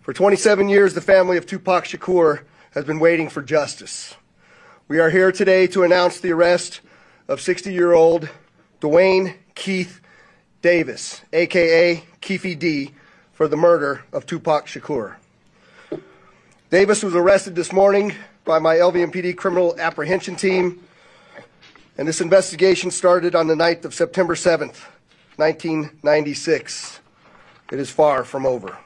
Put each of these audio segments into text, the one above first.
For 27 years, the family of Tupac Shakur has been waiting for justice. We are here today to announce the arrest of 60 year old Duane Keith Davis, aka Keffe D, for the murder of Tupac Shakur. Davis was arrested this morning by my LVMPD criminal apprehension team, and this investigation started on the night of September 7th, 1996. It is far from over.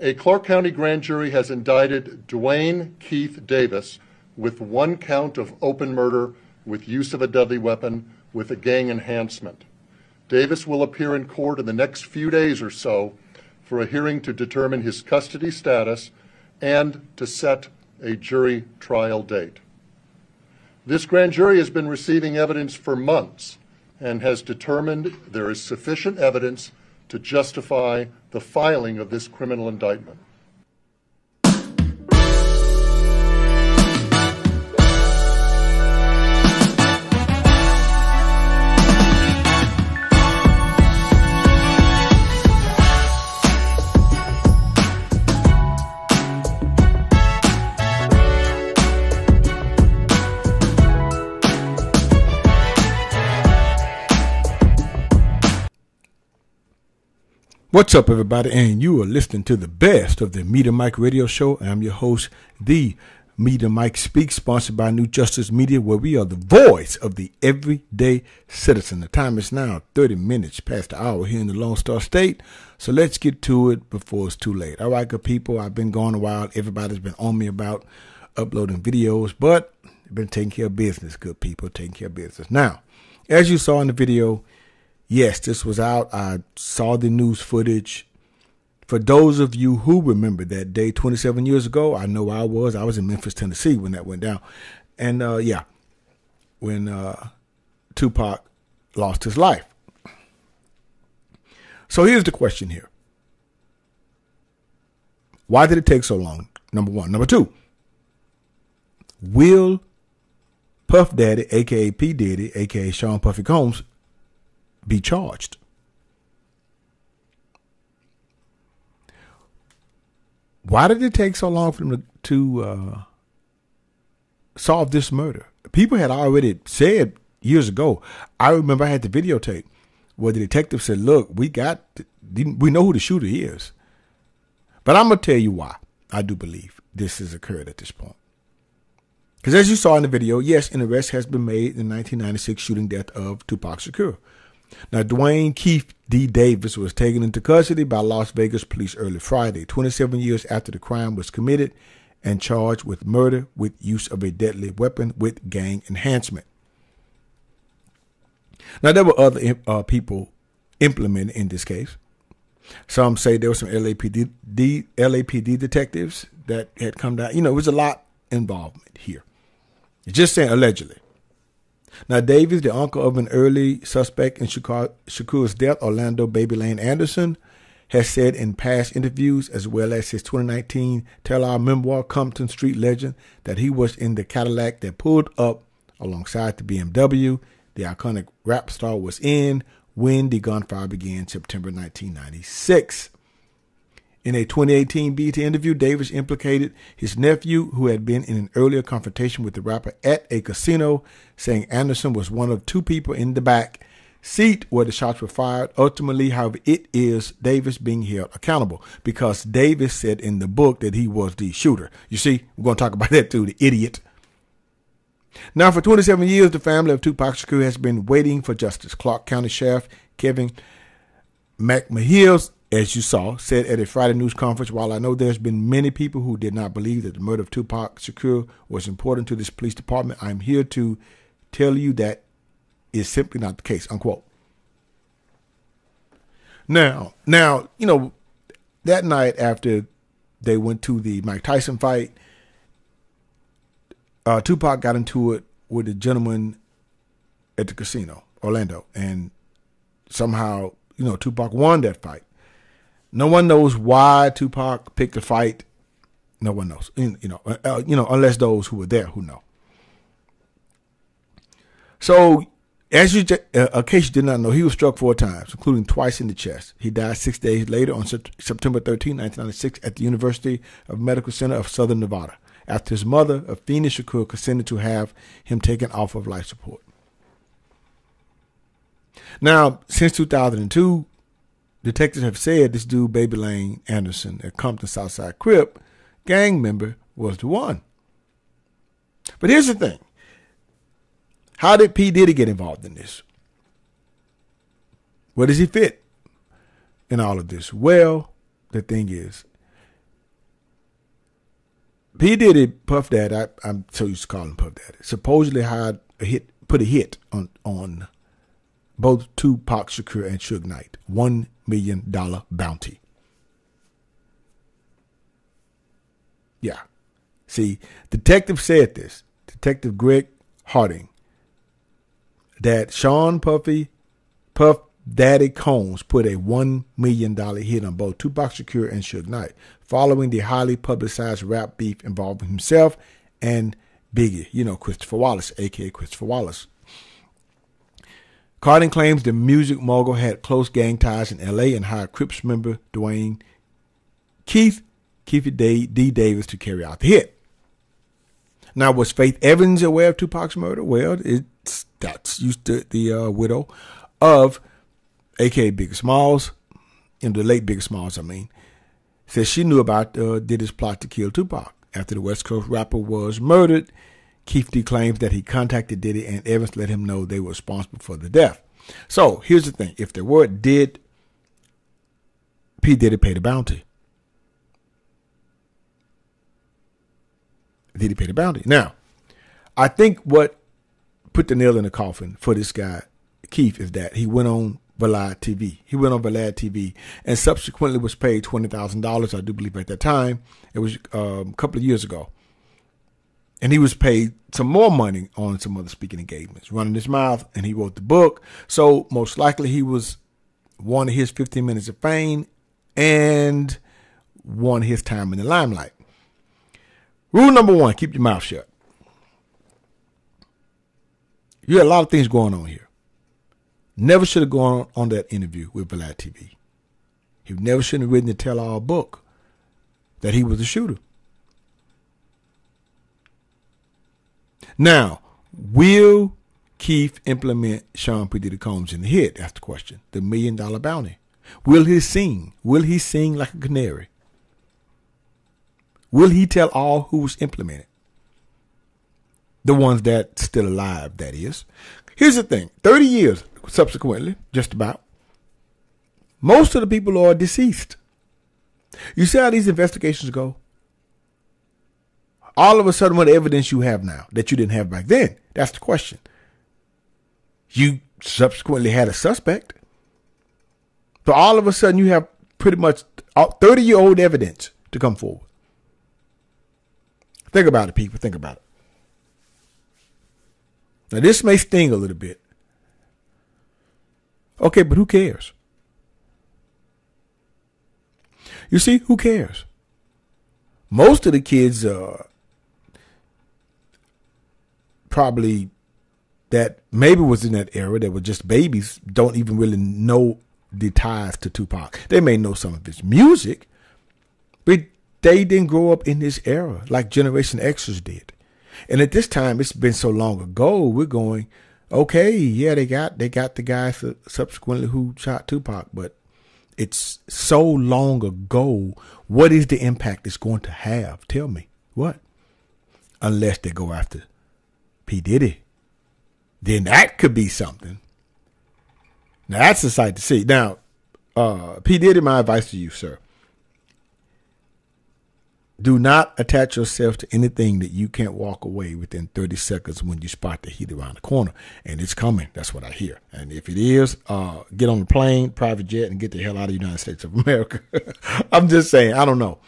A Clark County grand jury has indicted Duane Keith Davis with one count of open murder with use of a deadly weapon with a gang enhancement. Davis will appear in court in the next few days or so for a hearing to determine his custody status and to set a jury trial date. This grand jury has been receiving evidence for months and has determined there is sufficient evidence to justify the filing of this criminal indictment. What's up, everybody? And you are listening to the best of the Media Mic Radio Show. I'm your host, the Media Mic Speaks, sponsored by New Justice Media, where we are the voice of the everyday citizen. The time is now 30 minutes past the hour here in the Lone Star State. So let's get to it before it's too late. All right, good people. I've been gone a while. Everybody's been on me about uploading videos, but I've been taking care of business, good people, taking care of business. Now, as you saw in the video, yes, this was out. I saw the news footage. For those of you who remember that day 27 years ago, I know I was. I was in Memphis, Tennessee when that went down. And uh, yeah, when uh, Tupac lost his life. So here's the question here Why did it take so long? Number one. Number two, will Puff Daddy, aka P. Diddy, aka Sean Puffy Combs, be charged. Why did it take so long for them to, to uh, solve this murder? People had already said years ago. I remember I had the videotape where the detective said, "Look, we got, we know who the shooter is." But I'm gonna tell you why I do believe this has occurred at this point. Because as you saw in the video, yes, an arrest has been made in the 1996 shooting death of Tupac Shakur. Now, Duane Keith D. Davis was taken into custody by Las Vegas police early Friday, 27 years after the crime was committed, and charged with murder with use of a deadly weapon with gang enhancement. Now, there were other uh, people implemented in this case. Some say there were some LAPD, D, LAPD detectives that had come down. You know, it was a lot involvement here. Just saying allegedly. Now, Davis, the uncle of an early suspect in Shakur's death, Orlando Baby Lane Anderson, has said in past interviews, as well as his 2019 tell-all memoir, Compton Street Legend, that he was in the Cadillac that pulled up alongside the BMW the iconic rap star was in when the gunfire began September 1996. In a 2018 BET interview, Davis implicated his nephew, who had been in an earlier confrontation with the rapper at a casino, saying Anderson was one of two people in the back seat where the shots were fired. Ultimately, however, it is Davis being held accountable because Davis said in the book that he was the shooter. You see, we're going to talk about that too, the idiot. Now, for 27 years, the family of Tupac Shakur has been waiting for justice. Clark County Sheriff Kevin McMahill as you saw, said at a Friday news conference, while I know there's been many people who did not believe that the murder of Tupac Shakur was important to this police department, I'm here to tell you that is simply not the case, unquote. Now, now, you know, that night after they went to the Mike Tyson fight, uh, Tupac got into it with a gentleman at the casino, Orlando, and somehow, you know, Tupac won that fight. No one knows why Tupac picked the fight. No one knows. You know, uh, uh, you know, unless those who were there who know. So As you, uh, in case you did not know, he was struck four times, including twice in the chest. He died six days later on September 13, 1996, at the University of Medical Center of Southern Nevada, after his mother, Afeni Shakur, consented to have him taken off of life support. Now, since 2002, detectives have said this dude, Baby Lane Anderson, at Compton Southside Crip, gang member, was the one. But here's the thing how did P. Diddy get involved in this? Where does he fit in all of this? Well, the thing is, P. Diddy, Puff Daddy, I, am so used to calling him Puff Daddy, supposedly had a hit, put a hit on on both Tupac Shakur and Suge Knight. One million dollar bounty. Yeah. See, detective said this. Detective Greg Kading that Sean Puffy, Puff Daddy Combs put a $1 million hit on both Tupac Shakur and Suge Knight, following the highly publicized rap beef involving himself and Biggie, you know, Christopher Wallace, aka Christopher Wallace. Kading claims the music mogul had close gang ties in LA and hired Crips member Duane Keith, Keith D. D. Davis to carry out the hit. Now, was Faith Evans aware of Tupac's murder? Well, it's that's used to the uh, widow of A.K. Biggie Smalls, in the late Biggie Smalls, I mean, says she knew about uh, his plot to kill Tupac. After the West Coast rapper was murdered, D claims that he contacted Diddy and Evans let him know they were responsible for the death. So here's the thing: if the word did P Diddy pay the bounty? Did he pay the bounty? Now, I think what put the nail in the coffin for this guy, Keith, is that he went on Vlad TV. He went on Vlad TV and subsequently was paid twenty thousand dollars. I do believe at that time it was um, a couple of years ago, and he was paid some more money on some other speaking engagements, running his mouth, and he wrote the book. So most likely he was one of his fifteen minutes of fame and won his time in the limelight. Rule number one: keep your mouth shut. You had a lot of things going on here. Never should have gone on that interview with Vlad TV. He never should have written the tell all book that he was a shooter. Now, will Keith implement Sean P. Diddy Combs in the hit? That's the question. The million dollar bounty. Will he sing? Will he sing like a canary? Will he tell all who's implemented? The ones that still alive, that is. Here's the thing 30 years subsequently, just about, most of the people are deceased. You see how these investigations go? All of a sudden, what evidence you have now that you didn't have back then? That's the question. You subsequently had a suspect. So all of a sudden, you have pretty much 30 year old evidence to come forward. Think about it, people. Think about it. Now, this may sting a little bit. Okay, but who cares? You see, who cares? Most of the kids uh, probably that maybe was in that era that were just babies don't even really know the ties to Tupac. They may know some of his music, but they didn't grow up in this era like Generation Xers did. And at this time, it's been so long ago. We're going, okay, yeah, they got they got the guy subsequently who shot Tupac, but it's so long ago. What is the impact it's going to have? Tell me what? Unless they go after P Diddy, then that could be something. Now that's a sight to see. Now, uh, P Diddy, my advice to you, sir do not attach yourself to anything that you can't walk away within 30 seconds when you spot the heat around the corner. And it's coming. That's what I hear. And if it is, uh, get on the plane, private jet, and get the hell out of the United States of America. I'm just saying, I don't know.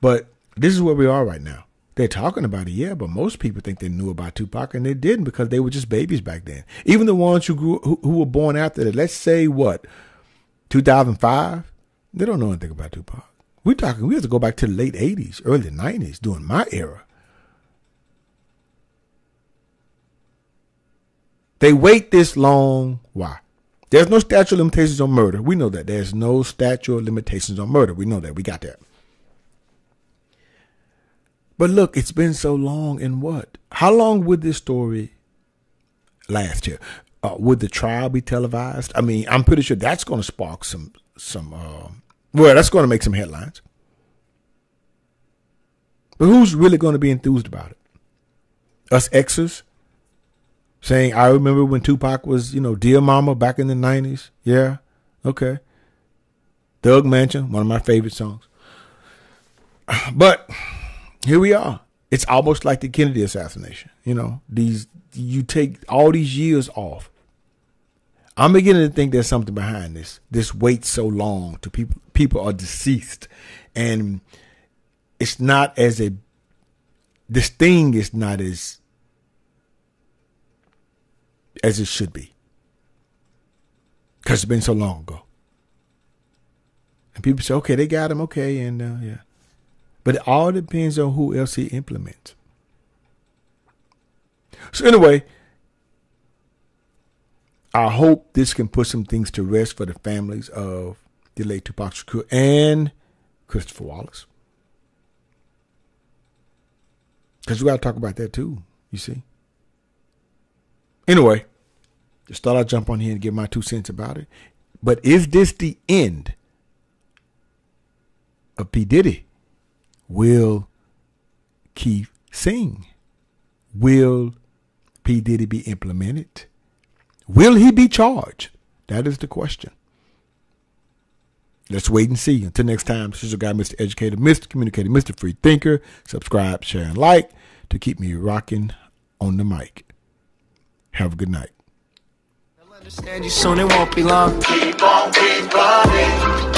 But this is where we are right now. They're talking about it, yeah, but most people think they knew about Tupac, and they didn't because they were just babies back then. Even the ones who grew, who, who were born after that, let's say what, 2005, they don't know anything about Tupac. We're talking, we have to go back to the late 80s, early 90s, during my era. They wait this long. Why? There's no statute of limitations on murder. We know that. There's no statute of limitations on murder. We know that. We got that. But look, it's been so long, and what? How long would this story last here? Uh, would the trial be televised? I mean, I'm pretty sure that's going to spark some some. Uh, well, that's going to make some headlines. But who's really going to be enthused about it? Us exes saying, "I remember when Tupac was, you know, Dear Mama back in the '90s." Yeah, okay. Thug Mansion, one of my favorite songs. But here we are. It's almost like the Kennedy assassination. You know, these you take all these years off. I'm beginning to think there's something behind this. This wait so long to people people are deceased, and it's not as a this thing is not as as it should be because it's been so long ago. And people say, okay, they got him, okay, and uh, yeah. But it all depends on who else he implements. So anyway, I hope this can put some things to rest for the families of the late Tupac Shakur and Christopher Wallace. Because we got to talk about that too, you see. Anyway, just thought I'd jump on here and give my two cents about it. But is this the end of P. Diddy? Will Keith sing? Will P. Diddy be implemented? Will he be charged? That is the question. Let's wait and see. Until next time, this is your guy, Mr. Educator, Mr. Communicator, Mr. Free Thinker. Subscribe, share, and like to keep me rocking on the mic. Have a good night. Understand you soon, it won't be long. Keep on, keep on.